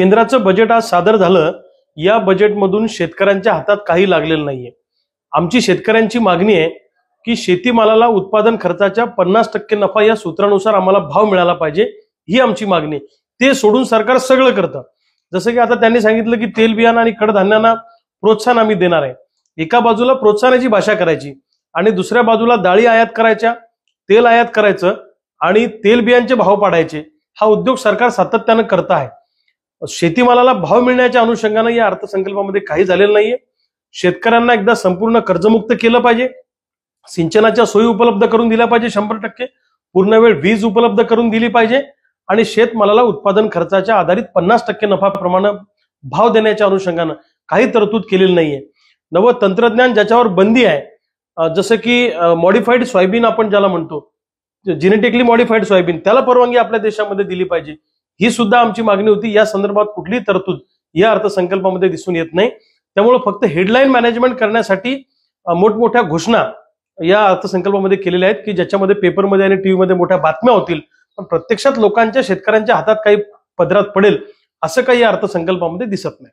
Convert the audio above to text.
केंद्राचं बजेट आज सादर झालं या बजेटमधून शेतकऱ्यांच्या हातात काही लागलेलं नाहीये. आमची शेतकऱ्यांची मागणी आहे की शेतीमालाला उत्पादन खर्चाच्या पन्नास टक्के नफा या सूत्रानुसार आम्हाला भाव मिळाला पाहिजे ही आमची मागणी आहे. ते सोडून सरकार सगळं करतं. जसं की आता त्यांनी सांगितलं की तेल बियाणं आणि कडधान्यांना प्रोत्साहन आम्ही देणार आहे. एका बाजूला प्रोत्साहनाची भाषा करायची आणि दुसऱ्या बाजूला डाळी आयात करायच्या तेल आयात करायचं आणि तेल बियांचे भाव पाडायचे. हा उद्योग सरकार सातत्यानं करत आहे. शेतीमालाला भाव मिळण्याच्या अनुषंगानं या अर्थसंकल्पामध्ये काही झालेलं नाहीये. शेतकऱ्यांना एकदा संपूर्ण कर्जमुक्त केलं पाहिजे. सिंचनाच्या सोयी उपलब्ध करून दिल्या पाहिजे शंभर टक्के. पूर्ण वेळ वीज उपलब्ध करून दिली पाहिजे. आणि शेतमालाला उत्पादन खर्चाच्या आधारित पन्नास टक्के नफाप्रमाणे भाव देण्याच्या अनुषंगानं काही तरतूद केलेली नाहीये. नवं तंत्रज्ञान ज्याच्यावर बंदी आहे जसं की मॉडिफाईड सोयाबीन आपण ज्याला म्हणतो जेनेटिकली मॉडिफाईड सोयाबीन त्याला परवानगी आपल्या देशामध्ये दिली पाहिजे. ही सुद्धा आमची मागणी होती. या संदर्भात कुठलीही तरतूद या अर्थसंकल्पामध्ये दिसून येत नाही. त्यामुळे फक्त हेडलाईन मॅनेजमेंट करण्यासाठी मोठमोठ्या घोषणा या अर्थसंकल्पामध्ये केलेल्या आहेत की ज्याच्यामध्ये पेपरमध्ये आणि टीव्हीमध्ये मोठ्या बातम्या होतील. पण प्रत्यक्षात लोकांच्या शेतकऱ्यांच्या हातात काही पदरात पडेल असं काही या अर्थसंकल्पामध्ये दिसत नाही.